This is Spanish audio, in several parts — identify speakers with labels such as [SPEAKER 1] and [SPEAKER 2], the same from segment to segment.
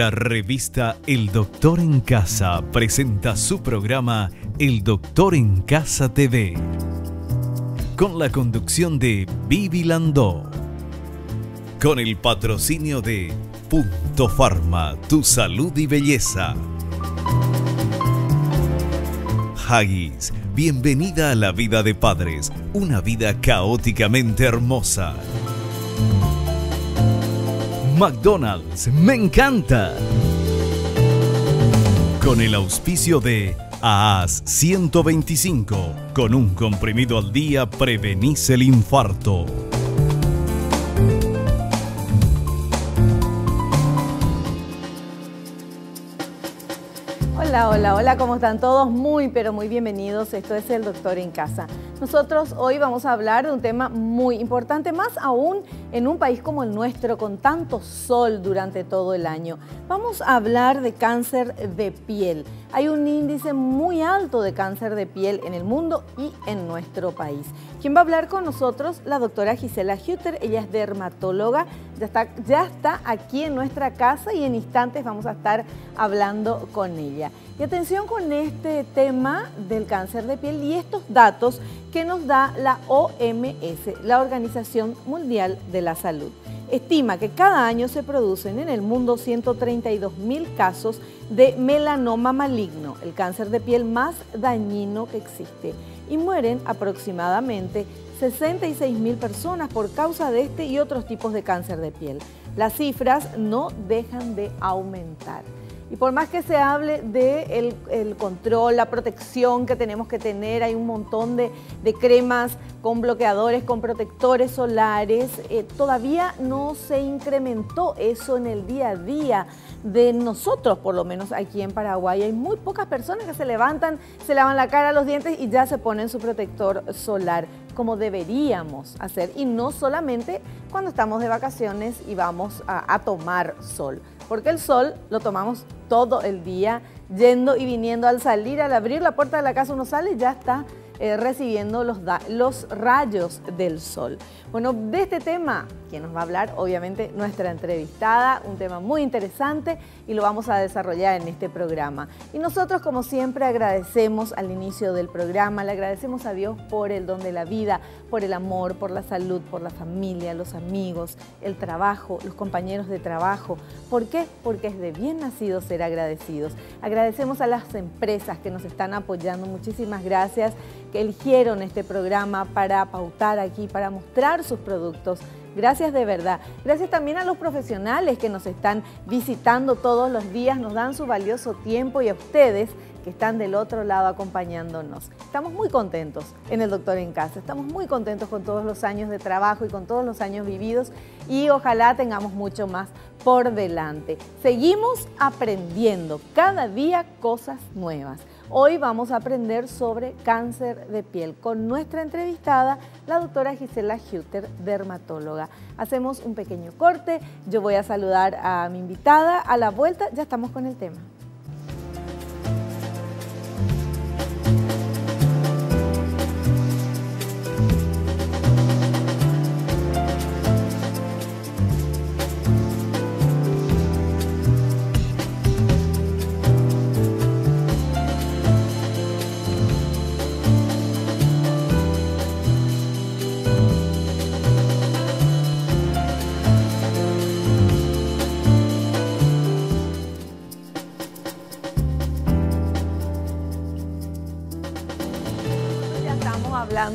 [SPEAKER 1] La revista El Doctor en Casa presenta su programa El Doctor en Casa TV, con la conducción de Vivi Landó, con el patrocinio de Punto Farma, tu salud y belleza. Haggis, bienvenida a la vida de padres, una vida caóticamente hermosa. McDonald's, me encanta. Con el auspicio de AAS 125, con un comprimido al día prevenís el infarto.
[SPEAKER 2] Hola, hola, hola, ¿cómo están todos? Muy, pero muy bienvenidos. Esto es El Doctor en Casa. Nosotros hoy vamos a hablar de un tema muy importante, más aún en un país como el nuestro, con tanto sol durante todo el año. Vamos a hablar de cáncer de piel. Hay un índice muy alto de cáncer de piel en el mundo y en nuestro país. ¿Quién va a hablar con nosotros? La doctora Gisela Hutter, ella es dermatóloga, ya está, ya está aquí en nuestra casa y en instantes vamos a estar hablando con ella. Y atención con este tema del cáncer de piel y estos datos que nos da la OMS, la Organización Mundial de la Salud. Estima que cada año se producen en el mundo 132 mil casos de melanoma maligno, el cáncer de piel más dañino que existe y mueren aproximadamente 66 mil personas por causa de este y otros tipos de cáncer de piel. Las cifras no dejan de aumentar. Y por más que se hable del de el control, la protección que tenemos que tener, hay un montón de, de cremas con bloqueadores, con protectores solares, eh, todavía no se incrementó eso en el día a día de nosotros, por lo menos aquí en Paraguay. Hay muy pocas personas que se levantan, se lavan la cara, los dientes y ya se ponen su protector solar, como deberíamos hacer. Y no solamente cuando estamos de vacaciones y vamos a tomar sol porque el sol lo tomamos todo el día, yendo y viniendo. Al salir, al abrir la puerta de la casa, uno sale y ya está eh, recibiendo los, los rayos del sol. Bueno, de este tema, quien nos va a hablar, obviamente, nuestra entrevistada, un tema muy interesante y lo vamos a desarrollar en este programa. Y nosotros, como siempre, agradecemos al inicio del programa, le agradecemos a Dios por el don de la vida, por el amor, por la salud, por la familia, los amigos, el trabajo, los compañeros de trabajo. ¿Por qué? Porque es de bien nacido ser agradecidos. Agradecemos a las empresas que nos están apoyando. Muchísimas gracias que eligieron este programa para pautar aquí, para mostrar sus productos. Gracias de verdad. Gracias también a los profesionales que nos están visitando todos los días, nos dan su valioso tiempo y a ustedes que están del otro lado acompañándonos. Estamos muy contentos en el Doctor en Casa, estamos muy contentos con todos los años de trabajo y con todos los años vividos y ojalá tengamos mucho más por delante. Seguimos aprendiendo cada día cosas nuevas. Hoy vamos a aprender sobre cáncer de piel con nuestra entrevistada, la doctora Gisela Hutter, dermatóloga. Hacemos un pequeño corte, yo voy a saludar a mi invitada. A la vuelta ya estamos con el tema.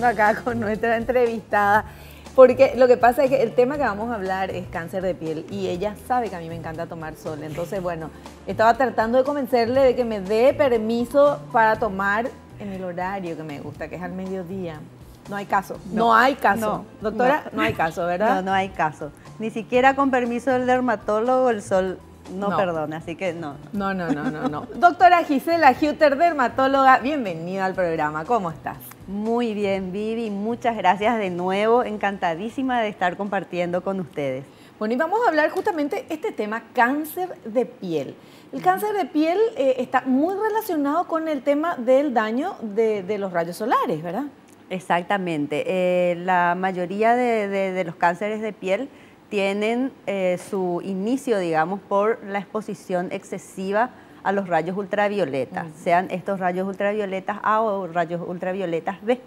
[SPEAKER 2] Acá con nuestra entrevistada, porque lo que pasa es que el tema que vamos a hablar es cáncer de piel y ella sabe que a mí me encanta tomar sol. Entonces, bueno, estaba tratando de convencerle de que me dé permiso para tomar en el horario que me gusta, que es al mediodía. No hay caso. No, hay caso. Doctora, no. hay caso, ¿verdad?
[SPEAKER 3] No, no hay caso. Ni siquiera con permiso del dermatólogo el sol no, perdona, así que no.
[SPEAKER 2] No, no, no, no, no. Doctora Gisela Hutter, dermatóloga, bienvenida al programa. ¿Cómo estás?
[SPEAKER 3] Muy bien, Vivi. Muchas gracias de nuevo. Encantadísima de estar compartiendo con ustedes.
[SPEAKER 2] Bueno, y vamos a hablar justamente este tema, cáncer de piel. El cáncer de piel eh, está muy relacionado con el tema del daño de, los rayos solares, ¿verdad?
[SPEAKER 3] Exactamente. Eh, la mayoría de, los cánceres de piel tienen eh, su inicio, digamos, por la exposición excesiva a los rayos ultravioletas, sean estos rayos ultravioletas A o rayos ultravioletas B.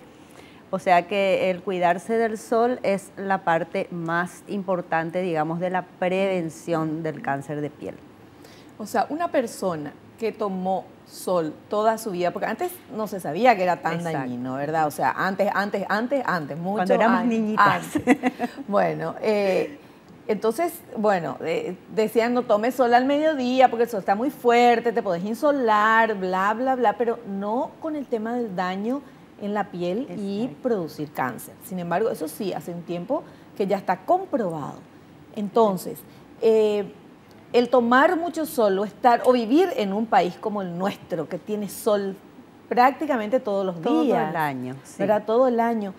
[SPEAKER 3] O sea que el cuidarse del sol es la parte más importante, digamos, de la prevención del cáncer de piel.
[SPEAKER 2] O sea, una persona que tomó sol toda su vida, porque antes no se sabía que era tan dañino, ¿verdad? O sea, antes, antes, antes, antes, mucho
[SPEAKER 3] Cuando éramos niñitas.
[SPEAKER 2] bueno, eh, entonces, bueno, decían no tomes sol al mediodía porque el sol está muy fuerte, te podés insolar, bla, bla, bla, pero no con el tema del daño en la piel y producir cáncer. Sin embargo, eso sí, hace un tiempo que ya está comprobado. Entonces, eh, el tomar mucho sol o estar o vivir en un país como el nuestro, que tiene sol prácticamente todos los días.
[SPEAKER 3] Todo el año.
[SPEAKER 2] Sí. Todo el año.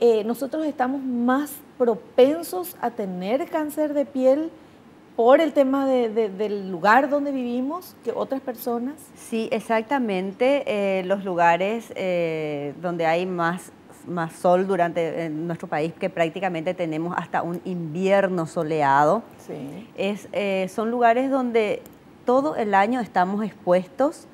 [SPEAKER 2] Eh, nosotros estamos más propensos a tener cáncer de piel por el tema del lugar donde vivimos que otras personas?
[SPEAKER 3] Sí, exactamente. Eh, los lugares eh, donde hay más, más sol durante en nuestro país, que prácticamente tenemos hasta un invierno soleado, sí. es, eh, son lugares donde todo el año estamos expuestos.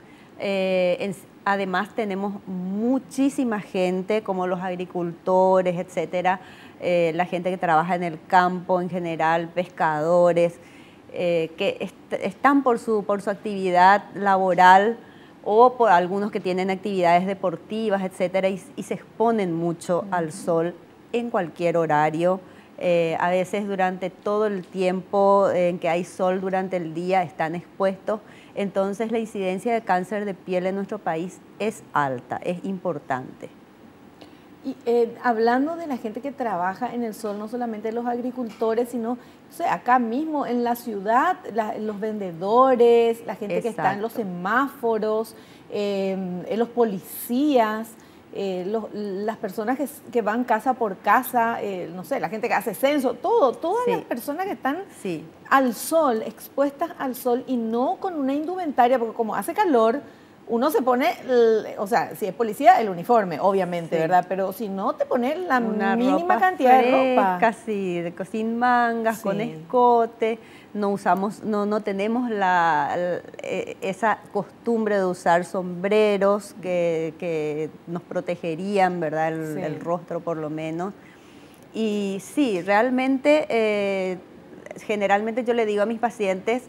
[SPEAKER 3] además tenemos muchísima gente, como los agricultores, etcétera, eh, la gente que trabaja en el campo en general, pescadores, eh, que están por su, por su actividad laboral o por algunos que tienen actividades deportivas, etcétera, y, se exponen mucho al sol en cualquier horario. Eh, a veces durante todo el tiempo en que hay sol durante el día están expuestos. Entonces la incidencia de cáncer de piel en nuestro país es alta, es importante.
[SPEAKER 2] Y eh, hablando de la gente que trabaja en el sol, no solamente los agricultores, sino acá mismo en la ciudad, los vendedores, la gente que está en los semáforos, em, los policías, eh, las personas que, van casa por casa, eh, no sé, la gente que hace censo, todo, todas las personas que están al sol, expuestas al sol y no con una indumentaria, porque como hace calor, uno se pone, o sea, si es policía, el uniforme, obviamente, ¿verdad? Pero si no, te pone la mínima cantidad de ropa.
[SPEAKER 3] Casi, sin mangas, con escote. No usamos, no, no tenemos la, e, esa costumbre de usar sombreros que, nos protegerían, ¿verdad? El, rostro por lo menos. Y sí, realmente, eh, generalmente yo le digo a mis pacientes,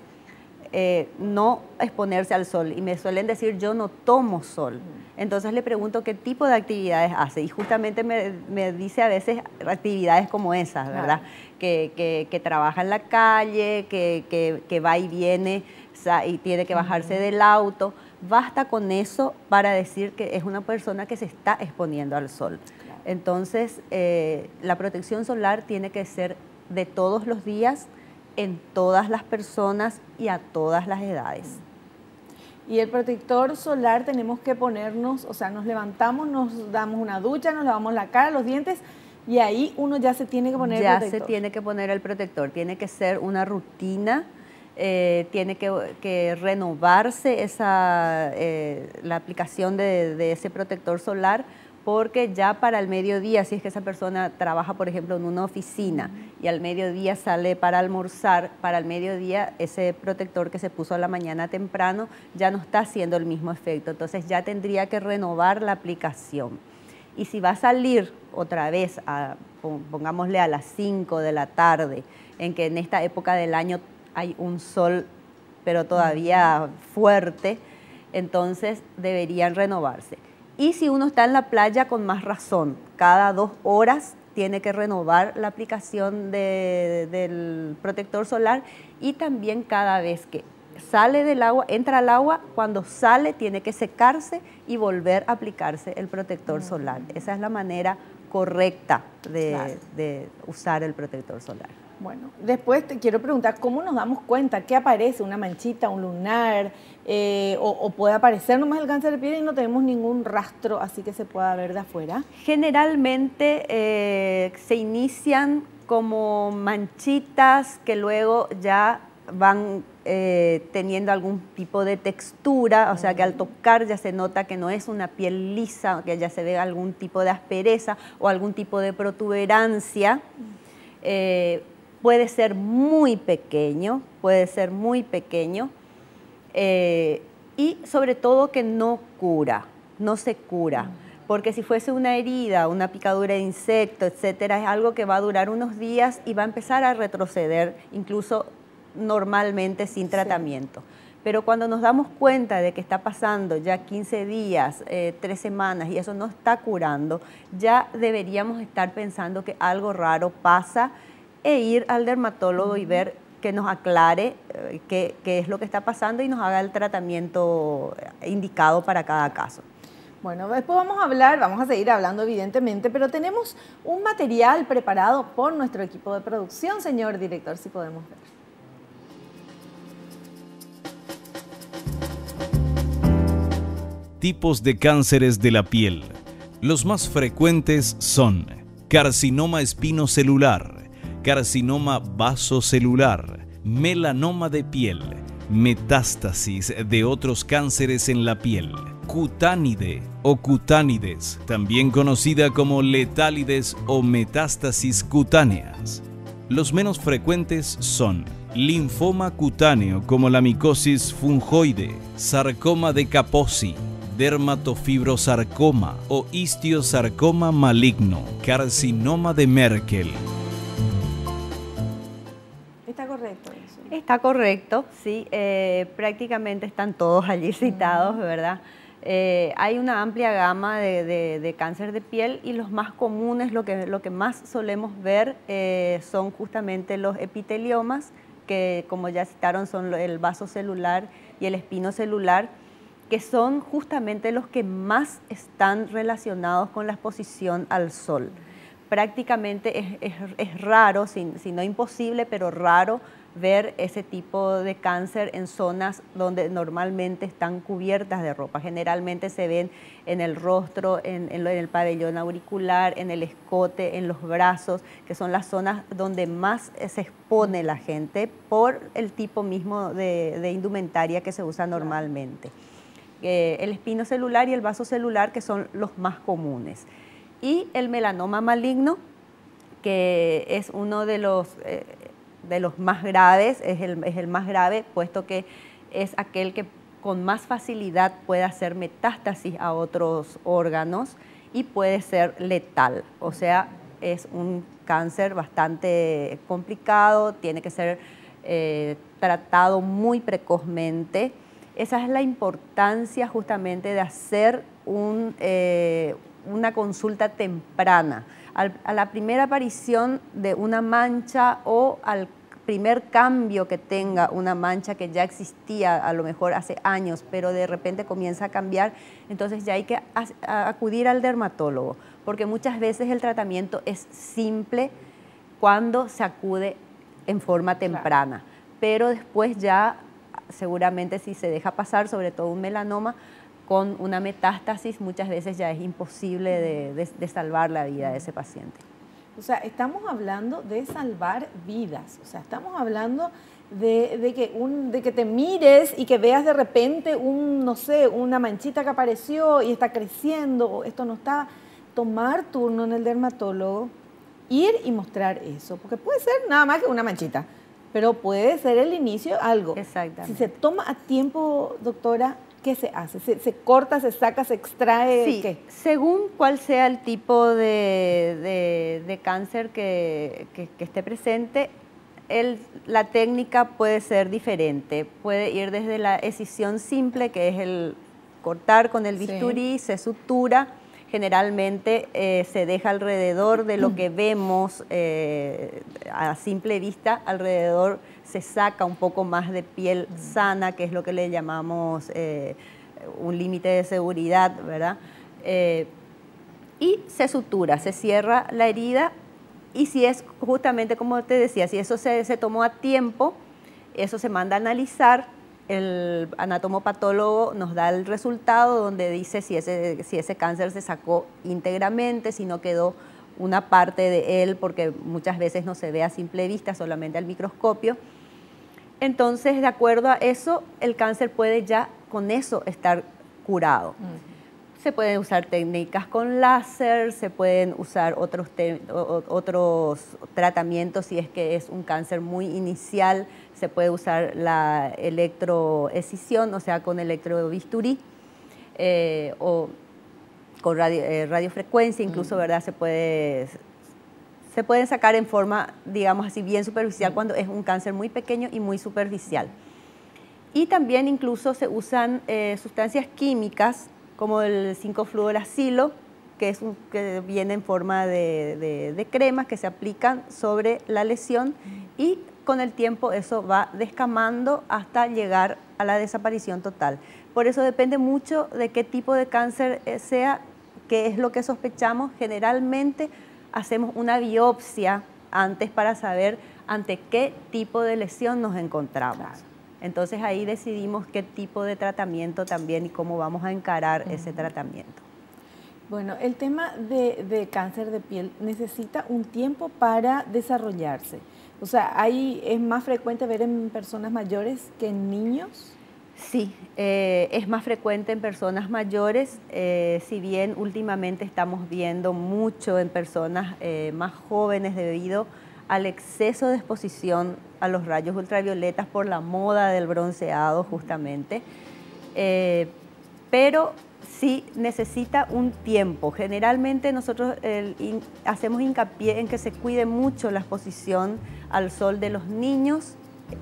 [SPEAKER 3] eh, no exponerse al sol. Y me suelen decir, yo no tomo sol. Entonces le pregunto qué tipo de actividades hace. Y justamente me, dice a veces actividades como esas, ¿verdad? Que, trabaja en la calle, que, va y viene y tiene que bajarse del auto. Basta con eso para decir que es una persona que se está exponiendo al sol. Entonces, eh, la protección solar tiene que ser de todos los días, en todas las personas y a todas las edades.
[SPEAKER 2] Y el protector solar tenemos que ponernos, o sea, nos levantamos, nos damos una ducha, nos lavamos la cara, los dientes y ahí uno ya se tiene que poner
[SPEAKER 3] ya el protector. Ya se tiene que poner el protector, tiene que ser una rutina, eh, tiene que, renovarse esa, eh, la aplicación de, de ese protector solar porque ya para el mediodía, si es que esa persona trabaja, por ejemplo, en una oficina y al mediodía sale para almorzar, para el mediodía ese protector que se puso a la mañana temprano ya no está haciendo el mismo efecto, entonces ya tendría que renovar la aplicación. Y si va a salir otra vez, a, pongámosle a las 5 de la tarde, en que en esta época del año hay un sol, pero todavía fuerte, entonces deberían renovarse. Y si uno está en la playa, con más razón, cada dos horas tiene que renovar la aplicación del protector solar y también cada vez que sale del agua, entra al agua, cuando sale tiene que secarse y volver a aplicarse el protector solar. Esa es la manera correcta de usar el protector solar.
[SPEAKER 2] Bueno, después te quiero preguntar, ¿cómo nos damos cuenta? ¿Qué aparece? ¿Una manchita, un lunar? Eh, o, puede aparecer nomás el cáncer de piel y no tenemos ningún rastro así que se pueda ver de afuera?
[SPEAKER 3] Generalmente eh, se inician como manchitas que luego ya van eh, teniendo algún tipo de textura, o sea que al tocar ya se nota que no es una piel lisa, que ya se ve algún tipo de aspereza o algún tipo de protuberancia puede ser muy pequeño, puede ser muy pequeño, eh, y sobre todo que no cura, no se cura. Mm. Porque si fuese una herida, una picadura de insecto, etcétera, es algo que va a durar unos días y va a empezar a retroceder, incluso normalmente sin tratamiento. Pero cuando nos damos cuenta de que está pasando ya 15 días, eh, 3 semanas y eso no está curando, ya deberíamos estar pensando que algo raro pasa e ir al dermatólogo y ver que nos aclare eh, qué, qué es lo que está pasando y nos haga el tratamiento indicado para cada caso.
[SPEAKER 2] Bueno, después vamos a hablar, vamos a seguir hablando evidentemente, pero tenemos un material preparado por nuestro equipo de producción, señor director, si podemos ver.
[SPEAKER 1] Tipos de cánceres de la piel. Los más frecuentes son carcinoma espinocelular, carcinoma vasocelular, melanoma de piel, metástasis de otros cánceres en la piel, cutánide o cutánides, también conocida como letálides o metástasis cutáneas. Los menos frecuentes son linfoma cutáneo como la micosis fungoide, sarcoma de Kaposi, dermatofibrosarcoma o histiosarcoma maligno, carcinoma de Merkel.
[SPEAKER 2] ¿Está correcto
[SPEAKER 3] eso? Está correcto, sí. Eh, prácticamente están todos allí citados, ¿verdad? Eh, hay una amplia gama de, cáncer de piel y los más comunes, lo que, lo que más solemos ver eh, son justamente los epiteliomas, que como ya citaron son el vaso celular y el espino celular, que son justamente los que más están relacionados con la exposición al sol. Prácticamente es, raro, si, no imposible, pero raro ver ese tipo de cáncer en zonas donde normalmente están cubiertas de ropa. Generalmente se ven en el rostro, en, el pabellón auricular, en el escote, en los brazos, que son las zonas donde más se expone la gente por el tipo mismo de indumentaria que se usa normalmente. Eh, el espino celular y el vaso celular, que son los más comunes. Y el melanoma maligno, que es uno de los, eh, de los más graves, es el, es el más grave, puesto que es aquel que con más facilidad puede hacer metástasis a otros órganos y puede ser letal. O sea, es un cáncer bastante complicado, tiene que ser eh, tratado muy precozmente esa es la importancia justamente de hacer eh, una consulta temprana. a la primera aparición de una mancha o al primer cambio que tenga una mancha que ya existía a lo mejor hace años, pero de repente comienza a cambiar, entonces ya hay que acudir al dermatólogo, porque muchas veces el tratamiento es simple cuando se acude en forma temprana, pero después ya seguramente si se deja pasar, sobre todo un melanoma, con una metástasis muchas veces ya es imposible de, salvar la vida de ese paciente.
[SPEAKER 2] O sea, estamos hablando de salvar vidas, o sea, estamos hablando de, que un, de que te mires y que veas de repente un, no sé, una manchita que apareció y está creciendo, esto no está, tomar turno en el dermatólogo, ir y mostrar eso, porque puede ser nada más que una manchita, pero puede ser el inicio algo.
[SPEAKER 3] Exactamente.
[SPEAKER 2] Si se toma a tiempo, doctora, ¿qué se hace? ¿Se, corta, se saca, se extrae?
[SPEAKER 3] Sí,
[SPEAKER 2] ¿qué?
[SPEAKER 3] según cuál sea el tipo de, cáncer que, esté presente, la técnica puede ser diferente. Puede ir desde la escisión simple, que es el cortar con el bisturí, se sutura, generalmente eh, se deja alrededor de lo que vemos eh, a simple vista, alrededor se saca un poco más de piel sana, que es lo que le llamamos eh, un límite de seguridad, ¿verdad? y se sutura, se cierra la herida y si es justamente como te decía, si eso se, se tomó a tiempo, eso se manda a analizar el anatomopatólogo nos da el resultado donde dice si ese, si ese cáncer se sacó íntegramente, si no quedó una parte de él, porque muchas veces no se ve a simple vista, solamente al microscopio. Entonces, de acuerdo a eso, el cáncer puede ya con eso estar curado. Se pueden usar técnicas con láser, se pueden usar otros, otros tratamientos si es que es un cáncer muy inicial, se puede usar la electroescisión, o sea, con electrobisturí eh, o con eh, radiofrecuencia, incluso, ¿verdad? Se puede se pueden sacar en forma, digamos así, bien superficial cuando es un cáncer muy pequeño y muy superficial. Y también incluso se usan eh, sustancias químicas como el 5-fluoracilo, que, que viene en forma de, cremas que se aplican sobre la lesión y con el tiempo eso va descamando hasta llegar a la desaparición total. Por eso depende mucho de qué tipo de cáncer eh, sea, qué es lo que sospechamos. Generalmente hacemos una biopsia antes para saber ante qué tipo de lesión nos encontramos. Entonces ahí decidimos qué tipo de tratamiento también y cómo vamos a encarar ese tratamiento.
[SPEAKER 2] Bueno, el tema de, cáncer de piel necesita un tiempo para desarrollarse. O sea, ahí es más frecuente ver en personas mayores que en niños.
[SPEAKER 3] Sí, eh, es más frecuente en personas mayores, eh, si bien últimamente estamos viendo mucho en personas eh, más jóvenes debido al exceso de exposición a los rayos ultravioletas por la moda del bronceado justamente, pero sí necesita un tiempo. Generalmente nosotros hacemos hincapié en que se cuide mucho la exposición al sol de los niños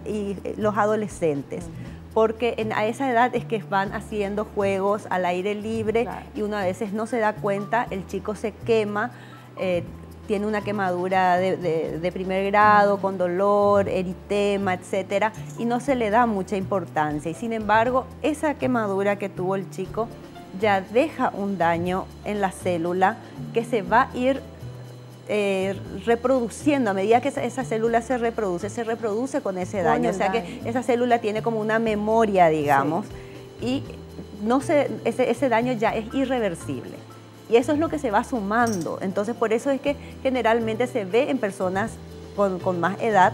[SPEAKER 3] y los adolescentes. Porque a esa edad es que van haciendo juegos al aire libre y una a veces no se da cuenta, el chico se quema, eh, tiene una quemadura de, primer grado, con dolor, eritema, etcétera, y no se le da mucha importancia. Y sin embargo, esa quemadura que tuvo el chico ya deja un daño en la célula que se va a ir eh, reproduciendo, a medida que esa, célula se reproduce, se reproduce con ese daño. o sea que esa célula tiene como una memoria, digamos, y no se, ese, ese daño ya es irreversible. Y eso es lo que se va sumando. Entonces, por eso es que generalmente se ve en personas con, más edad,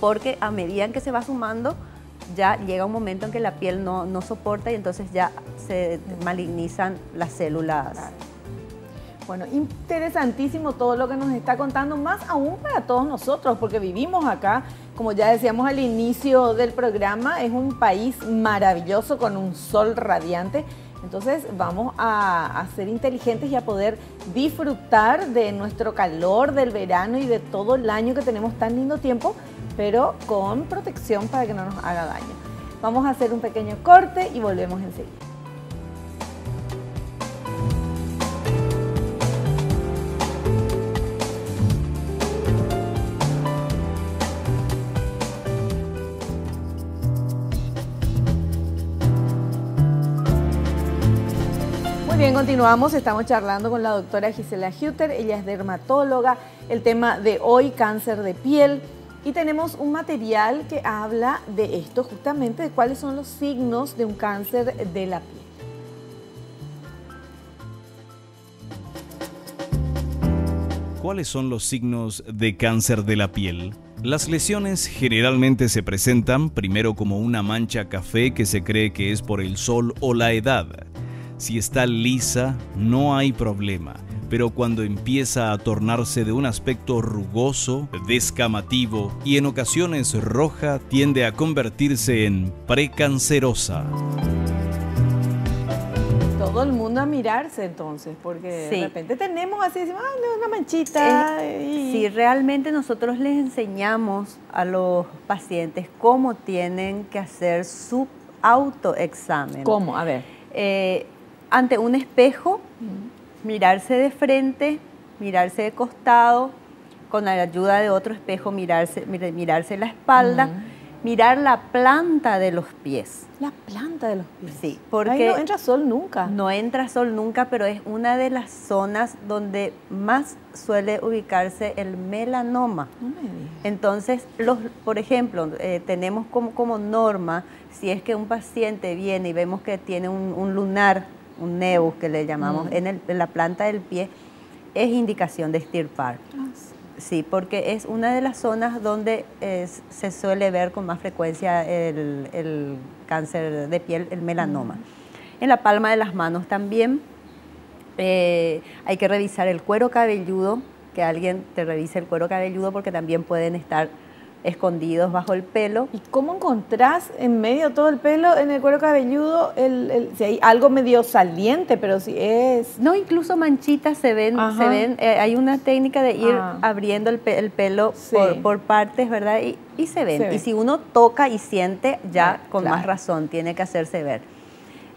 [SPEAKER 3] porque a medida en que se va sumando, ya llega un momento en que la piel no, soporta y entonces ya se malignizan las células.
[SPEAKER 2] Bueno, interesantísimo todo lo que nos está contando, más aún para todos nosotros, porque vivimos acá, como ya decíamos al inicio del programa, es un país maravilloso con un sol radiante entonces vamos a, ser inteligentes y a poder disfrutar de nuestro calor, del verano y de todo el año que tenemos tan lindo tiempo, pero con protección para que no nos haga daño. Vamos a hacer un pequeño corte y volvemos enseguida. Continuamos. Estamos charlando con la doctora Gisela Hutter. Ella es dermatóloga. El tema de hoy, cáncer de piel. Y tenemos un material que habla de esto, justamente de cuáles son los signos de un cáncer de la piel.
[SPEAKER 1] ¿Cuáles son los signos de cáncer de la piel? Las lesiones generalmente se presentan primero como una mancha café que se cree que es por el sol o la edad. Si está lisa, no hay problema, pero cuando empieza a tornarse de un aspecto rugoso, descamativo y en ocasiones roja, tiende a convertirse en precancerosa.
[SPEAKER 2] Todo el mundo a mirarse entonces, porque de repente tenemos así, decimos, una manchita.
[SPEAKER 3] Si Sí, realmente nosotros les enseñamos a los pacientes cómo tienen que hacer su autoexamen.
[SPEAKER 2] ¿Cómo? A ver.
[SPEAKER 3] Eh, ante un espejo, mirarse de frente, mirarse de costado, con la ayuda de otro espejo mirarse, mirarse la espalda, mirar la planta de los pies.
[SPEAKER 2] La planta de los pies.
[SPEAKER 3] Sí,
[SPEAKER 2] porque no entra sol nunca.
[SPEAKER 3] No entra sol nunca, pero es una de las zonas donde más suele ubicarse el melanoma. Entonces, los, por ejemplo, eh, tenemos como, como norma, si es que un paciente viene y vemos que tiene un lunar un nebus que le llamamos, en, la planta del pie, es indicación de estirpar. Ah, sí. porque es una de las zonas donde se suele ver con más frecuencia el, cáncer de piel, el melanoma. En la palma de las manos también, Eh, hay que revisar el cuero cabelludo, que alguien te revise el cuero cabelludo porque también pueden estar escondidos bajo el pelo.
[SPEAKER 2] ¿Y cómo encontrás en medio todo el pelo, en el cuero cabelludo, si hay algo medio saliente, pero si es...
[SPEAKER 3] No, incluso manchitas se ven, se ven eh, hay una técnica de ir ah. abriendo el, pelo por, partes, ¿verdad? Y, se, ven. Y si uno toca y siente, ya con más razón, tiene que hacerse ver.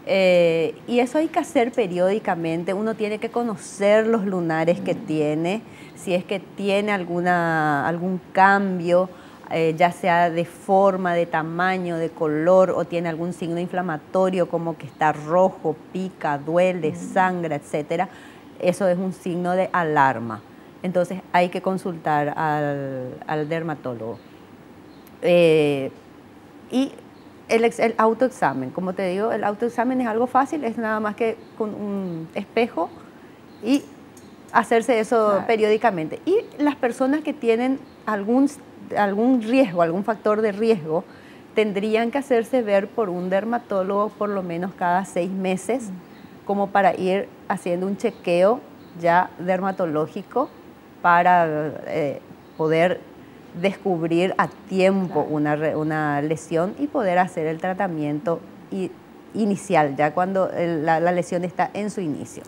[SPEAKER 3] Eh, y eso hay que hacer periódicamente, uno tiene que conocer los lunares que mm. tiene, si es que tiene alguna, algún cambio, eh, ya sea de forma, de tamaño, de color o tiene algún signo inflamatorio como que está rojo, pica, duele, sangra, etcétera, eso es un signo de alarma. Entonces hay que consultar al, dermatólogo. Eh, y el, el, autoexamen, como te digo, el autoexamen es algo fácil, es nada más que con un espejo y hacerse eso periódicamente. Y las personas que tienen algún algún riesgo, algún factor de riesgo, tendrían que hacerse ver por un dermatólogo por lo menos cada seis meses, como para ir haciendo un chequeo ya dermatológico para eh, poder descubrir a tiempo una, una, lesión y poder hacer el tratamiento inicial, ya cuando la, lesión está en su inicio.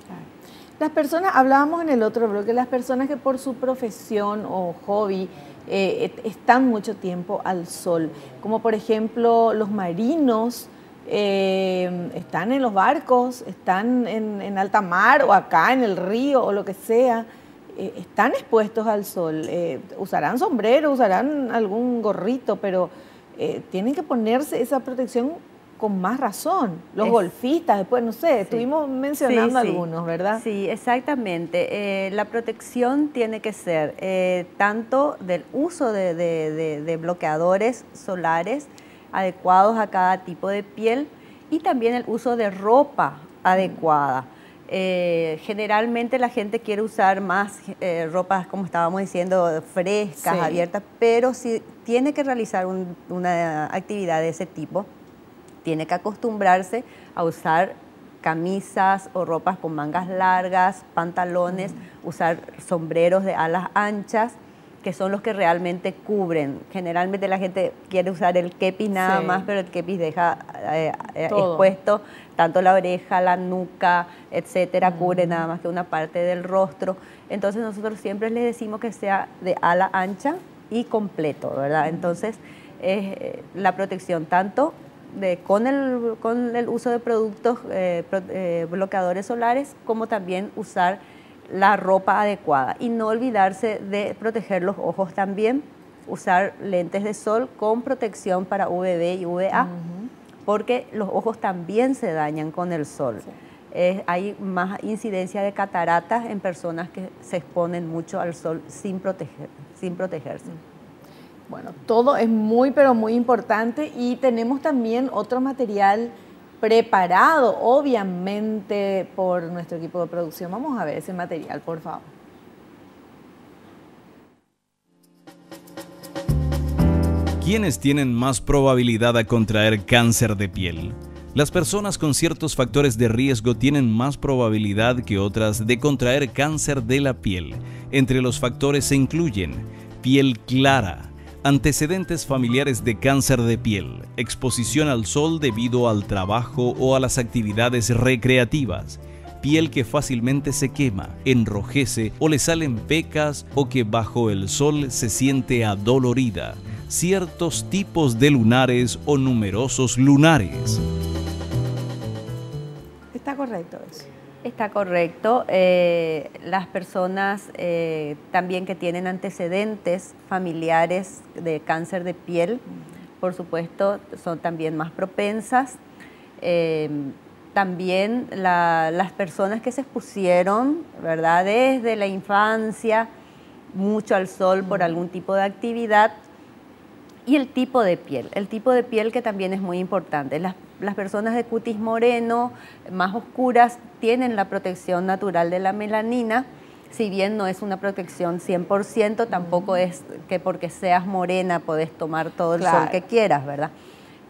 [SPEAKER 2] Las personas, hablábamos en el otro bloque, las personas que por su profesión o hobby eh, están mucho tiempo al sol, como por ejemplo los marinos, eh, están en los barcos, están en, alta mar o acá en el río o lo que sea, eh, están expuestos al sol. usarán sombrero, usarán algún gorrito, pero tienen que ponerse esa protección con más razón. Los golfistas, después, no sé, estuvimos mencionando algunos, ¿verdad?
[SPEAKER 3] Sí, exactamente. Eh, la protección tiene que ser eh, tanto del uso de, bloqueadores solares adecuados a cada tipo de piel y también el uso de ropa adecuada. Eh, generalmente la gente quiere usar más ropas, como estábamos diciendo, frescas, abiertas, pero si tiene que realizar una actividad de ese tipo, tiene que acostumbrarse a usar camisas o ropas con mangas largas, pantalones, usar sombreros de alas anchas, que son los que realmente cubren. Generalmente la gente quiere usar el kepis nada más, pero el kepis deja eh, eh, expuesto tanto la oreja, la nuca, etcétera, cubre nada más que una parte del rostro. Entonces nosotros siempre les decimos que sea de ala ancha y completo, ¿verdad? Entonces es eh, la protección tanto con, el, con el uso de productos eh, eh, bloqueadores solares, como también usar la ropa adecuada. Y no olvidarse de proteger los ojos también, usar lentes de sol con protección para UVB y UVA, porque los ojos también se dañan con el sol. hay más incidencia de cataratas en personas que se exponen mucho al sol sin, proteger, sin protegerse.
[SPEAKER 2] Bueno, todo es muy, pero muy importante y tenemos también otro material preparado, obviamente, por nuestro equipo de producción. Vamos a ver ese material, por favor.
[SPEAKER 1] ¿Quiénes tienen más probabilidad de contraer cáncer de piel? Las personas con ciertos factores de riesgo tienen más probabilidad que otras de contraer cáncer de la piel. Entre los factores se incluyen piel clara, Antecedentes familiares de cáncer de piel, exposición al sol debido al trabajo o a las actividades recreativas, piel que fácilmente se quema, enrojece o le salen pecas o que bajo el sol se siente adolorida, ciertos tipos de lunares o numerosos lunares.
[SPEAKER 2] Está correcto eso.
[SPEAKER 3] Está correcto. Eh, las personas eh, también que tienen antecedentes familiares de cáncer de piel, por supuesto, son también más propensas. Eh, también las personas que se expusieron, ¿verdad? Desde la infancia, mucho al sol por algún tipo de actividad, y el tipo de piel, el tipo de piel que también es muy importante. Las, personas de cutis moreno, más oscuras, tienen la protección natural de la melanina, si bien no es una protección 100%, tampoco es que porque seas morena podés tomar todo el sol que quieras, ¿verdad?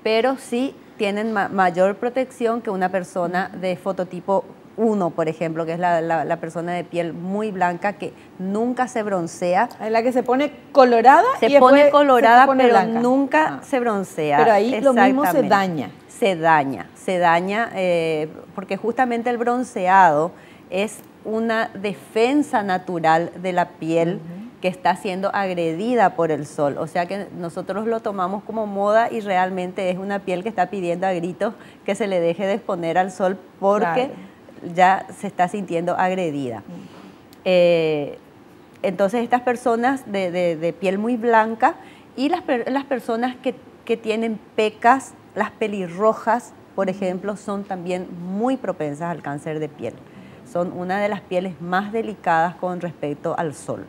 [SPEAKER 3] Pero sí tienen mayor protección que una persona de fototipo 1, por ejemplo, que es la, persona de piel muy blanca que nunca se broncea.
[SPEAKER 2] Es la que se pone colorada.
[SPEAKER 3] Se pone colorada, pero nunca ah. se broncea.
[SPEAKER 2] Pero ahí lo mismo se daña.
[SPEAKER 3] Se daña, se daña, eh, porque justamente el bronceado es una defensa natural de la piel que está siendo agredida por el sol. O sea que nosotros lo tomamos como moda y realmente es una piel que está pidiendo a gritos que se le deje de exponer al sol porque ya se está sintiendo agredida. Eh, entonces estas personas de, piel muy blanca y las, las personas que, que tienen pecas, las pelirrojas, por ejemplo, son también muy propensas al cáncer de piel. Son una de las pieles más delicadas con respecto al sol.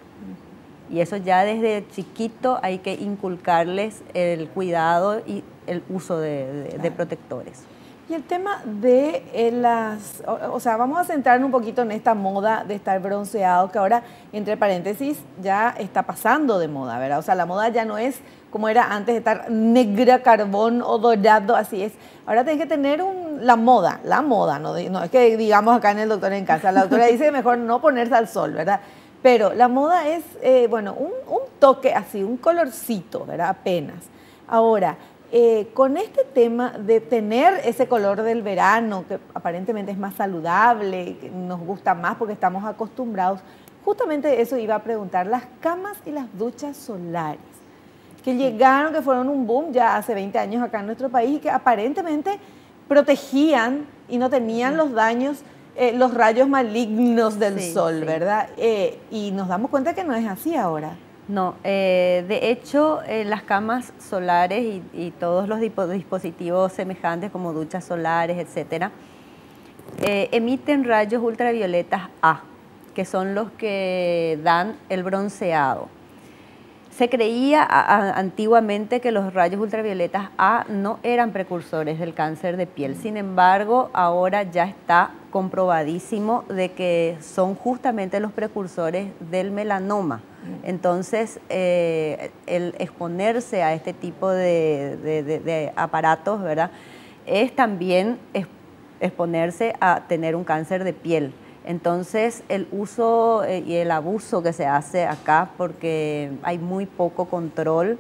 [SPEAKER 3] Y eso ya desde chiquito hay que inculcarles el cuidado y el uso de, protectores.
[SPEAKER 2] Y el tema de eh, las, o, sea, vamos a centrarnos un poquito en esta moda de estar bronceado, que ahora, entre paréntesis, ya está pasando de moda, ¿verdad? O sea, la moda ya no es como era antes de estar negra, carbón o dorado, así es. Ahora tienes que tener un, la moda, la moda, no, no es que digamos acá en el doctor en casa, la doctora dice mejor no ponerse al sol, ¿verdad? Pero la moda es, eh, bueno, un, toque así, un colorcito, ¿verdad? Apenas. Ahora, eh, con este tema de tener ese color del verano, que aparentemente es más saludable, que nos gusta más porque estamos acostumbrados, justamente eso iba a preguntar, las camas y las duchas solares, que llegaron, que fueron un boom ya hace 20 años acá en nuestro país y que aparentemente protegían y no tenían los daños eh, los rayos malignos del sol, ¿verdad? Eh, y nos damos cuenta que no es así ahora.
[SPEAKER 3] No, eh, de hecho, las camas solares y, todos los dispositivos semejantes como duchas solares, etcétera, emiten rayos ultravioletas A, que son los que dan el bronceado. Se creía antiguamente que los rayos ultravioletas A no eran precursores del cáncer de piel, sin embargo, ahora ya está comprobadísimo de que son justamente los precursores del melanoma. Entonces, eh, el exponerse a este tipo de, aparatos, ¿verdad? Es también exponerse a tener un cáncer de piel. Entonces, el uso eh, y el abuso que se hace acá, porque hay muy poco control,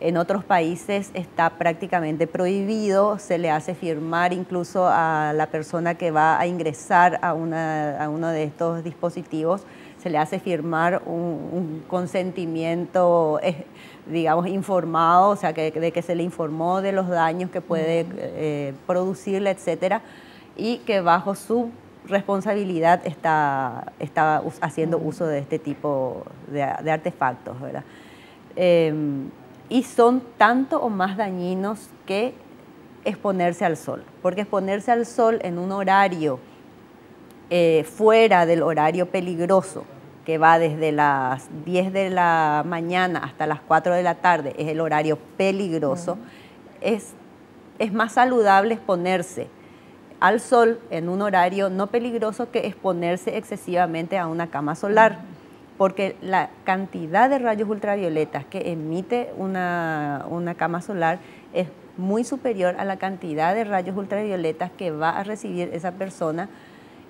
[SPEAKER 3] en otros países está prácticamente prohibido, se le hace firmar incluso a la persona que va a ingresar a, uno de estos dispositivos, se le hace firmar un, consentimiento, eh, digamos, informado, o sea, que, de que se le informó de los daños que puede eh, producirle, etcétera, y que bajo su responsabilidad está, está haciendo uso de este tipo de, artefactos, ¿verdad? Em, y son tanto o más dañinos que exponerse al sol, porque exponerse al sol en un horario eh, fuera del horario peligroso, que va desde las 10 de la mañana hasta las 4 de la tarde, es el horario peligroso, es, es más saludable exponerse al sol en un horario no peligroso que exponerse excesivamente a una cama solar, porque la cantidad de rayos ultravioletas que emite una, cama solar es muy superior a la cantidad de rayos ultravioletas que va a recibir esa persona.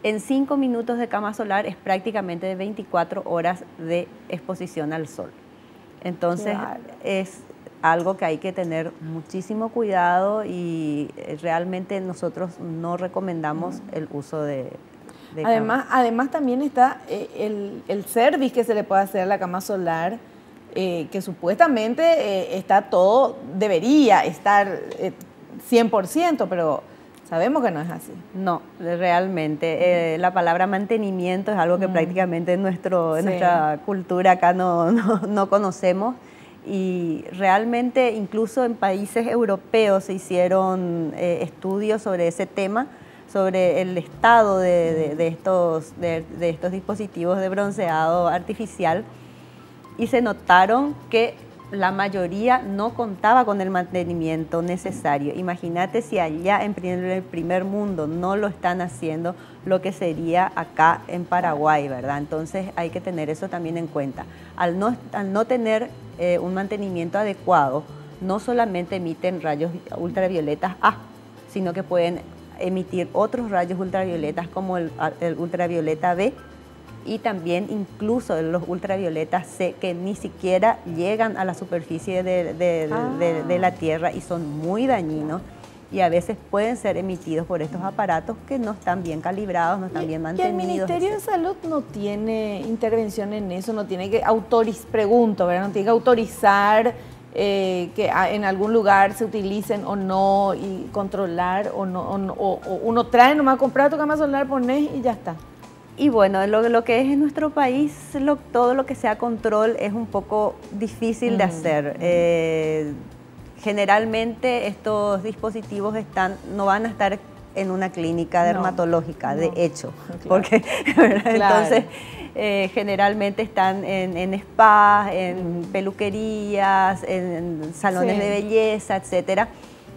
[SPEAKER 3] En cinco minutos de cama solar es prácticamente de 24 horas de exposición al sol. Entonces es algo que hay que tener muchísimo cuidado y eh, realmente nosotros no recomendamos el uso de,
[SPEAKER 2] además, además también está eh, el, el, service que se le puede hacer a la cama solar, eh, que supuestamente está todo, debería estar 100%, pero sabemos que no es así.
[SPEAKER 3] No, realmente. la palabra mantenimiento es algo que prácticamente en, nuestro, en nuestra cultura acá no, no conocemos y realmente incluso en países europeos se hicieron eh, estudios sobre ese tema, sobre el estado de, estos, dispositivos de bronceado artificial y se notaron que la mayoría no contaba con el mantenimiento necesario. Imagínate si allá en el primer mundo no lo están haciendo, lo que sería acá en Paraguay, ¿verdad? Entonces hay que tener eso también en cuenta. Al no, al no tener eh, un mantenimiento adecuado, no solamente emiten rayos ultravioletas A, sino que pueden emitir otros rayos ultravioletas como el, ultravioleta B y también incluso los ultravioletas C que ni siquiera llegan a la superficie de, ah. la Tierra y son muy dañinos y a veces pueden ser emitidos por estos aparatos que no están bien calibrados, no están bien mantenidos.
[SPEAKER 2] ¿Y el Ministerio de Salud no tiene intervención en eso? ¿No tiene que autorizar, pregunto, ¿verdad? ¿No tiene que autorizar eh, que en algún lugar se utilicen o no y controlar o no? O, uno trae nomás, comprar tu cama solar, pones y ya está.
[SPEAKER 3] Y bueno, lo, lo, que es en nuestro país, todo lo que sea control es un poco difícil de hacer. Eh, generalmente estos dispositivos están, no van a estar en una clínica dermatológica, de hecho, porque entonces eh, generalmente están en, en spas, en peluquerías, en, salones de belleza, etcétera,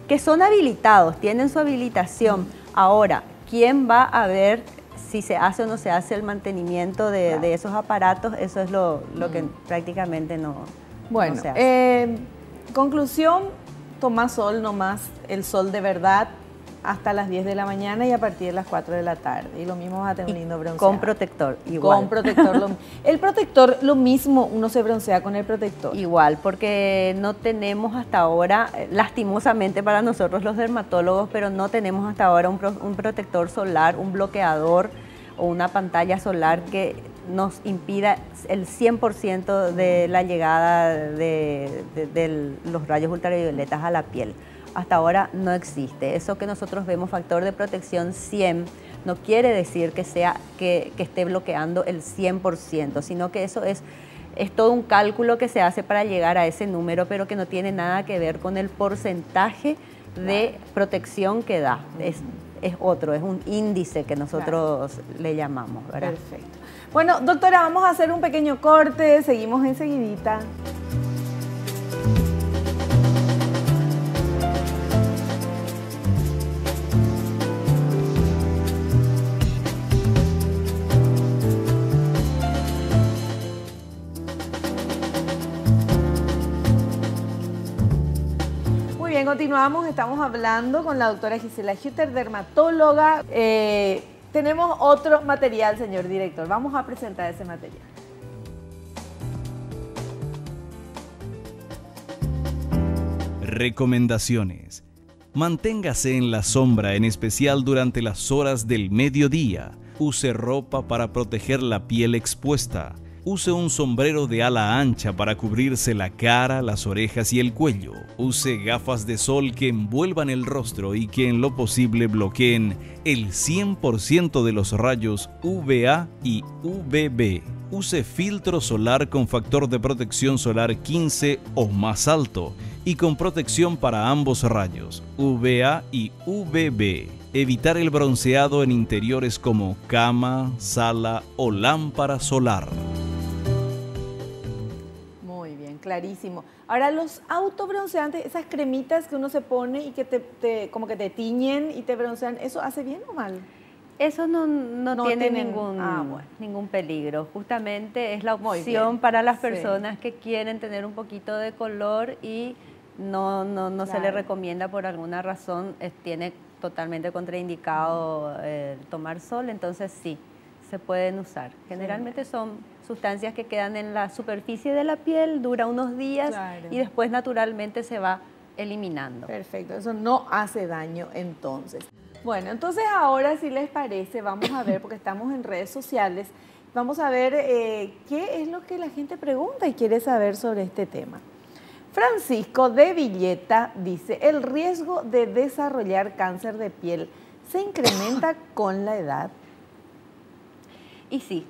[SPEAKER 3] que son habilitados, tienen su habilitación. Ahora, ¿quién va a ver si se hace o no se hace el mantenimiento de, esos aparatos? Eso es lo, que prácticamente no,
[SPEAKER 2] bueno, se hace. Eh, Conclusión, toma sol nomás, el sol de verdad, hasta las 10 de la mañana y a partir de las 4 de la tarde. Y lo mismo va a tener un lindo bronceado.
[SPEAKER 3] Con protector, igual.
[SPEAKER 2] Con protector. el protector, lo mismo, uno se broncea con el protector.
[SPEAKER 3] Igual, porque no tenemos hasta ahora, eh, lastimosamente para nosotros los dermatólogos, pero no tenemos hasta ahora un, un protector solar, un bloqueador o una pantalla solar que nos impida el 100% de la llegada de, los rayos ultravioletas a la piel. Hasta ahora no existe. Eso que nosotros vemos factor de protección 100 no quiere decir que, sea, que, esté bloqueando el 100%, sino que eso es, es todo un cálculo que se hace para llegar a ese número, pero que no tiene nada que ver con el porcentaje de protección que da. Es, es otro, es un índice que nosotros le llamamos.
[SPEAKER 2] Perfecto. Bueno, doctora, vamos a hacer un pequeño corte, seguimos enseguidita. Continuamos. Estamos hablando con la doctora Gisela Hutter, dermatóloga. Eh, tenemos otro material, señor director. Vamos a presentar ese material.
[SPEAKER 1] Recomendaciones. Manténgase en la sombra, en especial durante las horas del mediodía. Use ropa para proteger la piel expuesta. Use un sombrero de ala ancha para cubrirse la cara, las orejas y el cuello. Use gafas de sol que envuelvan el rostro y que en lo posible bloqueen el 100% de los rayos UVA y UVB. Use filtro solar con factor de protección solar 15 o más alto y con protección para ambos rayos, UVA y UVB. Evitar el bronceado en interiores como cama, sala o lámpara solar
[SPEAKER 2] clarísimo. Ahora, los autobronceantes, esas cremitas que uno se pone y que te, como que te tiñen y te broncean, ¿eso hace bien o mal?
[SPEAKER 3] Eso no, no, tiene ningún, ah, ningún peligro. Justamente es la opción para las personas que quieren tener un poquito de color y no, no, no se le recomienda por alguna razón, tiene totalmente contraindicado eh, tomar sol, entonces sí, se pueden usar. Generalmente son sustancias que quedan en la superficie de la piel, dura unos días y después naturalmente se va eliminando.
[SPEAKER 2] Perfecto, eso no hace daño entonces. Bueno, entonces ahora si les parece, vamos a ver, porque estamos en redes sociales, vamos a ver eh, qué es lo que la gente pregunta y quiere saber sobre este tema. Francisco de Villeta dice, el riesgo de desarrollar cáncer de piel se incrementa con la edad.
[SPEAKER 3] Y sí,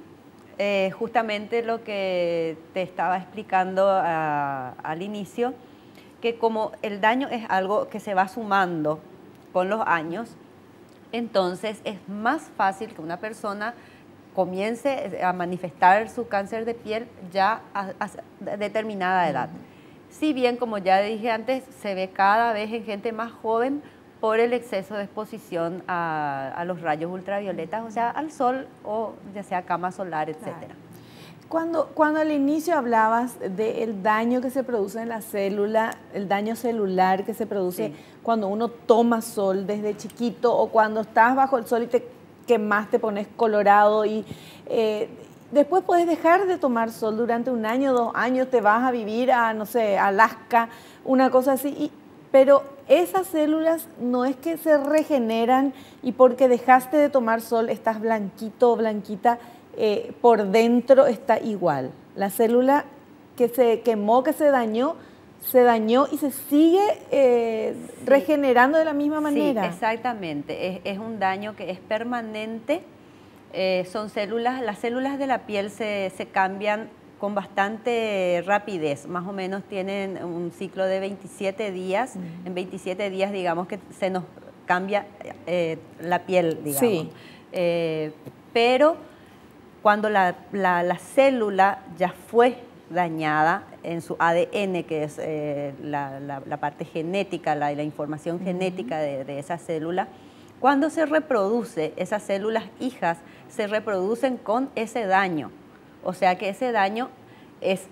[SPEAKER 3] eh, justamente lo que te estaba explicando ah, al inicio, que como el daño es algo que se va sumando con los años, entonces es más fácil que una persona comience a manifestar su cáncer de piel ya a, determinada edad. Si bien, como ya dije antes, se ve cada vez en gente más joven, por el exceso de exposición a, los rayos ultravioletas, o sea, al sol o ya sea cama solar, etc.
[SPEAKER 2] Cuando, cuando al inicio hablabas del daño que se produce en la célula, el daño celular que se produce cuando uno toma sol desde chiquito o cuando estás bajo el sol y te quemas, te pones colorado y eh, después puedes dejar de tomar sol durante un año, dos años, te vas a vivir a, no sé, Alaska, una cosa así, pero esas células no es que se regeneran y porque dejaste de tomar sol estás blanquito o blanquita, eh, por dentro está igual. La célula que se quemó, que se dañó, se dañó y se sigue eh, regenerando de la misma manera.
[SPEAKER 3] Sí, exactamente. Es, un daño que es permanente. Eh, son células, las células de la piel se, cambian con bastante rapidez, más o menos tienen un ciclo de 27 días, en 27 días digamos que se nos cambia la piel, digamos. Sí. pero cuando la, célula ya fue dañada en su ADN, que es eh, la, parte genética, la, información genética de, esa célula, cuando se reproduce, esas células hijas se reproducen con ese daño. O sea que ese daño es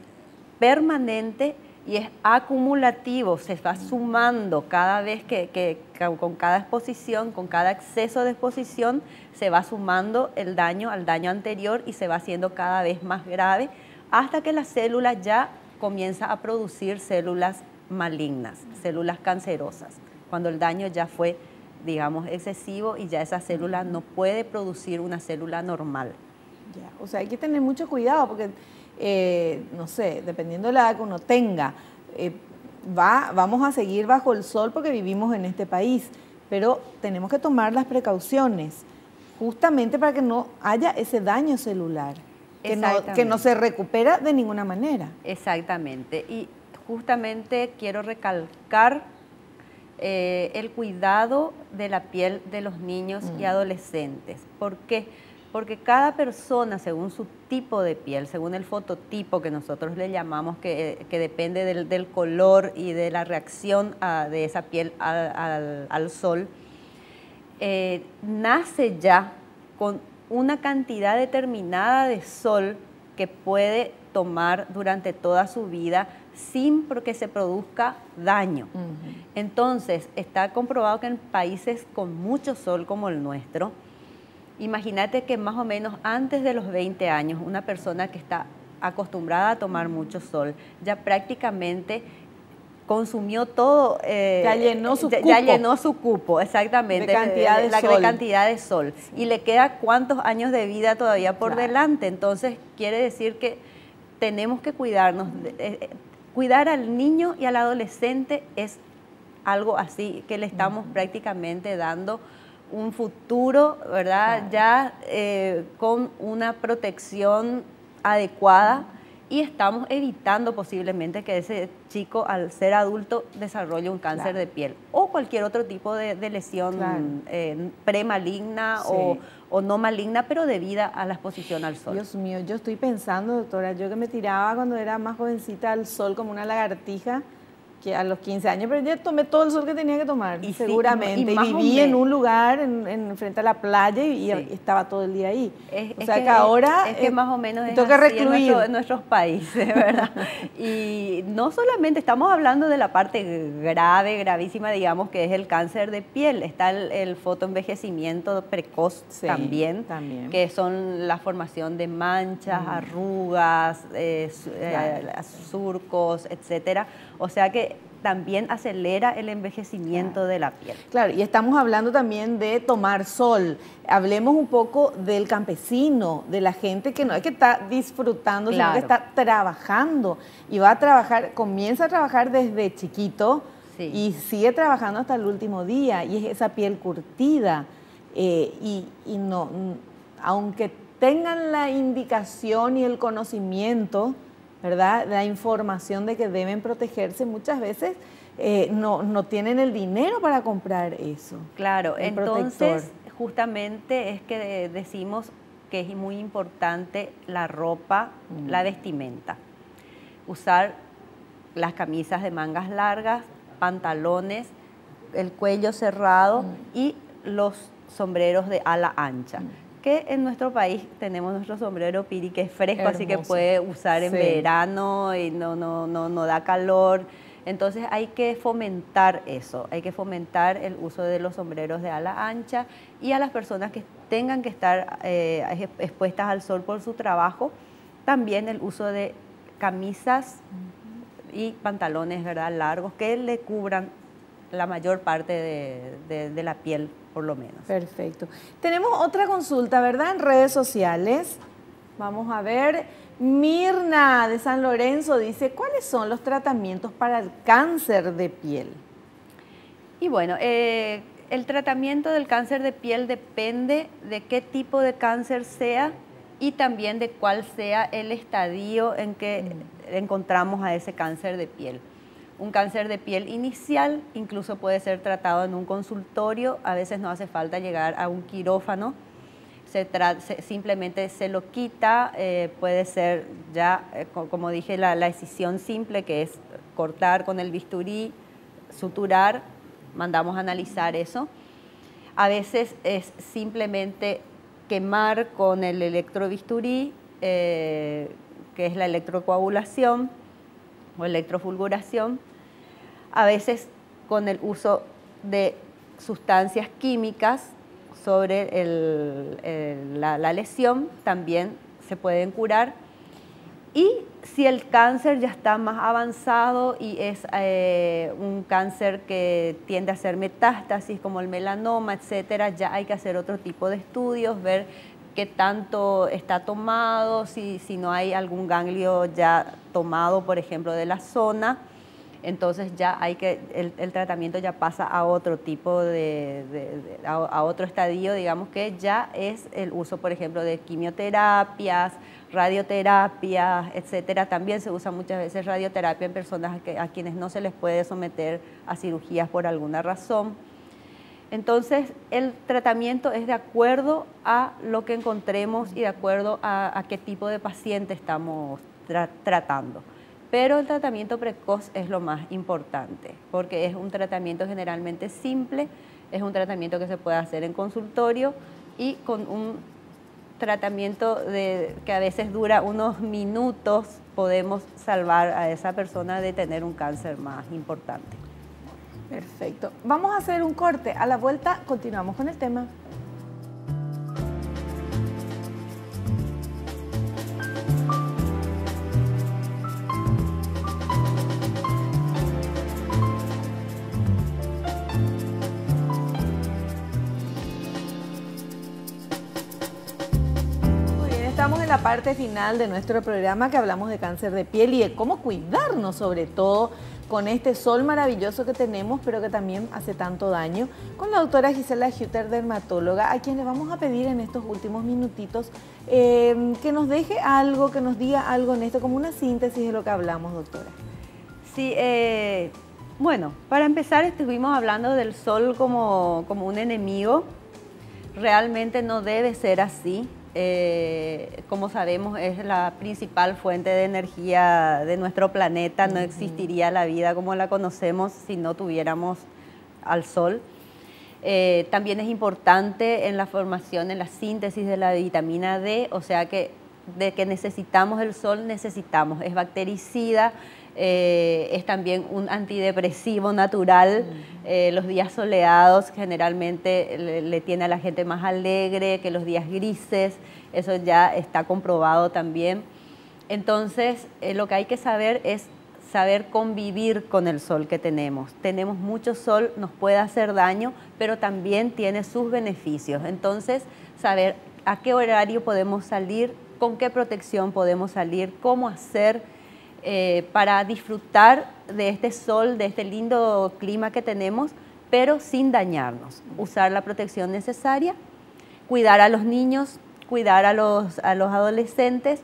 [SPEAKER 3] permanente y es acumulativo, se va sumando cada vez que, con cada exposición, con cada exceso de exposición, se va sumando el daño al daño anterior y se va haciendo cada vez más grave hasta que la célula ya comienza a producir células malignas, células cancerosas, cuando el daño ya fue, digamos, excesivo y ya esa célula no puede producir una célula normal.
[SPEAKER 2] O sea, hay que tener mucho cuidado porque eh, no sé, dependiendo de la edad que uno tenga, eh, va, vamos a seguir bajo el sol porque vivimos en este país, pero tenemos que tomar las precauciones justamente para que no haya ese daño celular, que no, que no se recupera de ninguna manera.
[SPEAKER 3] Exactamente, y justamente quiero recalcar eh, el cuidado de la piel de los niños y mm. adolescentes. ¿Por qué? Porque cada persona, según su tipo de piel, según el fototipo que nosotros le llamamos, que, depende del, color y de la reacción de esa piel al, sol, eh, nace ya con una cantidad determinada de sol que puede tomar durante toda su vida sin que se produzca daño. Entonces, está comprobado que en países con mucho sol como el nuestro, Imagínate que más o menos antes de los 20 años, una persona que está acostumbrada a tomar mucho sol, ya prácticamente consumió todo.
[SPEAKER 2] Eh, ya llenó su cupo.
[SPEAKER 3] Ya llenó su cupo, exactamente.
[SPEAKER 2] De cantidad de, sol.
[SPEAKER 3] cantidad de sol. Y le queda cuántos años de vida todavía por delante. Entonces, quiere decir que tenemos que cuidarnos. Eh, eh, cuidar al niño y al adolescente es algo así que le estamos prácticamente dando un futuro, ¿verdad? Ya eh, con una protección adecuada y estamos evitando posiblemente que ese chico al ser adulto desarrolle un cáncer de piel o cualquier otro tipo de, lesión eh, premaligna o, o, no maligna, pero debida a la exposición al sol.
[SPEAKER 2] Dios mío, yo estoy pensando, doctora, yo que me tiraba cuando era más jovencita al sol como una lagartija, que a los 15 años, pero ya tomé todo el sol que tenía que tomar, y seguramente. y, viví en un lugar en, frente a la playa y, estaba todo el día ahí.
[SPEAKER 3] o sea que, ahora... Es que más o menos es
[SPEAKER 2] que recluir.
[SPEAKER 3] En, nuestros países, ¿verdad? y no solamente estamos hablando de la parte grave, gravísima, digamos, que es el cáncer de piel. Está el, fotoenvejecimiento precoz también, también, que son la formación de manchas, arrugas, eh, eh, surcos, etcétera. O sea que también acelera el envejecimiento de la piel.
[SPEAKER 2] Claro, y estamos hablando también de tomar sol. Hablemos un poco del campesino, de la gente que no es que está disfrutando, sino que está trabajando y va a trabajar, comienza a trabajar desde chiquito y sigue trabajando hasta el último día y es esa piel curtida. Eh, y, y no, aunque tengan la indicación y el conocimiento, ¿verdad? La información de que deben protegerse muchas veces eh, no, tienen el dinero para comprar eso.
[SPEAKER 3] Claro, entonces justamente es que decimos que es muy importante la ropa, mm. la vestimenta. Usar las camisas de mangas largas, pantalones, el cuello cerrado mm. y los sombreros de ala ancha. Mm que en nuestro país tenemos nuestro sombrero piri que es fresco, así que puede usar en verano y no, no, no, no da calor. Entonces hay que fomentar eso, hay que fomentar el uso de los sombreros de ala ancha y a las personas que tengan que estar eh, expuestas al sol por su trabajo, también el uso de camisas y pantalones ¿verdad? largos que le cubran la mayor parte de, la piel, por lo menos.
[SPEAKER 2] Perfecto. Tenemos otra consulta, ¿verdad? En redes sociales. Vamos a ver. Mirna de San Lorenzo dice, ¿cuáles son los tratamientos para el cáncer de piel?
[SPEAKER 3] Y bueno, eh, el tratamiento del cáncer de piel depende de qué tipo de cáncer sea y también de cuál sea el estadio en que mm. encontramos a ese cáncer de piel. Un cáncer de piel inicial incluso puede ser tratado en un consultorio, a veces no hace falta llegar a un quirófano, se simplemente se lo quita, eh, puede ser ya, eh, como dije, la, la decisión simple que es cortar con el bisturí, suturar, mandamos a analizar eso. A veces es simplemente quemar con el electrobisturí, eh, que es la electrocoagulación o electrofulguración a veces con el uso de sustancias químicas sobre la, lesión también se pueden curar. Y si el cáncer ya está más avanzado y es eh, un cáncer que tiende a ser metástasis como el melanoma, etcétera, ya hay que hacer otro tipo de estudios, ver qué tanto está tomado, si, si no hay algún ganglio ya tomado, por ejemplo, de la zona entonces ya hay que, el, tratamiento ya pasa a otro tipo de, a, otro estadio, digamos que ya es el uso, por ejemplo, de quimioterapias, radioterapias, etcétera. También se usa muchas veces radioterapia en personas a quienes no se les puede someter a cirugías por alguna razón. Entonces, el tratamiento es de acuerdo a lo que encontremos y de acuerdo a, qué tipo de paciente estamos tratando. Pero el tratamiento precoz es lo más importante, porque es un tratamiento generalmente simple, es un tratamiento que se puede hacer en consultorio y con un tratamiento que a veces dura unos minutos podemos salvar a esa persona de tener un cáncer más importante.
[SPEAKER 2] Perfecto. Vamos a hacer un corte. A la vuelta continuamos con el tema. Parte final de nuestro programa que hablamos de cáncer de piel y de cómo cuidarnos sobre todo con este sol maravilloso que tenemos, pero que también hace tanto daño, con la doctora Gisela Hutter, dermatóloga, a quien le vamos a pedir en estos últimos minutitos eh, que nos deje algo, que nos diga algo en esto, como una síntesis de lo que hablamos, doctora.
[SPEAKER 3] Sí, eh, bueno, para empezar estuvimos hablando del sol como, como un enemigo. Realmente no debe ser así. Eh, como sabemos, es la principal fuente de energía de nuestro planeta. No existiría la vida como la conocemos si no tuviéramos al sol. Eh, también es importante en la formación, en la síntesis de la vitamina D, o sea que de que necesitamos el sol, necesitamos. Es bactericida, eh, es también un antidepresivo natural. Eh, los días soleados generalmente le, tiene a la gente más alegre que los días grises, eso ya está comprobado también. Entonces, eh, lo que hay que saber es saber convivir con el sol que tenemos. Tenemos mucho sol, nos puede hacer daño, pero también tiene sus beneficios. Entonces, saber a qué horario podemos salir, con qué protección podemos salir, cómo hacer eh, para disfrutar de este sol, de este lindo clima que tenemos, pero sin dañarnos. Usar la protección necesaria, cuidar a los niños, cuidar a los, a los adolescentes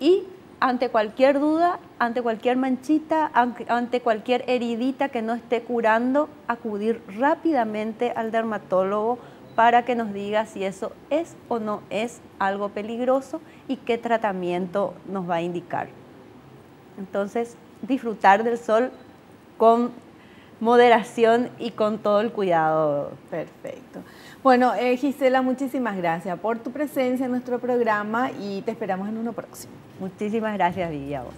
[SPEAKER 3] y ante cualquier duda, ante cualquier manchita, ante cualquier heridita que no esté curando, acudir rápidamente al dermatólogo para que nos diga si eso es o no es algo peligroso y qué tratamiento nos va a indicar. Entonces, disfrutar del sol con moderación y con todo el cuidado.
[SPEAKER 2] Perfecto. Bueno, eh, Gisela, muchísimas gracias por tu presencia en nuestro programa y te esperamos en uno próximo.
[SPEAKER 3] Muchísimas gracias, Vivi, a vos.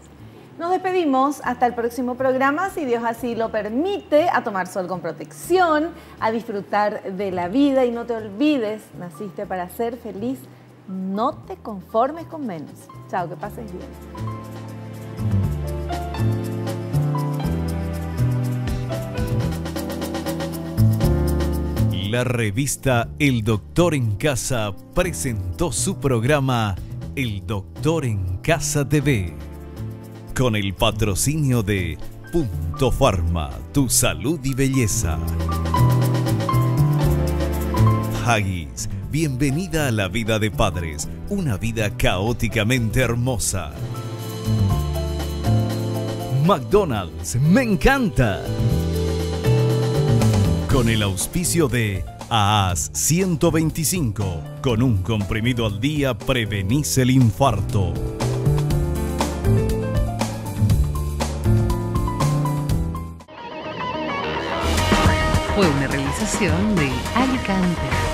[SPEAKER 2] Nos despedimos hasta el próximo programa, si Dios así lo permite, a tomar sol con protección, a disfrutar de la vida y no te olvides, naciste para ser feliz, no te conformes con menos. Chao, que pases bien.
[SPEAKER 1] La revista El Doctor en Casa presentó su programa El Doctor en Casa TV con el patrocinio de Punto Pharma, tu salud y belleza. Haggis, bienvenida a la vida de padres, una vida caóticamente hermosa. McDonald's, me encanta. Con el auspicio de AAS 125, con un comprimido al día prevenís el infarto.
[SPEAKER 4] fue una realización de Alicante.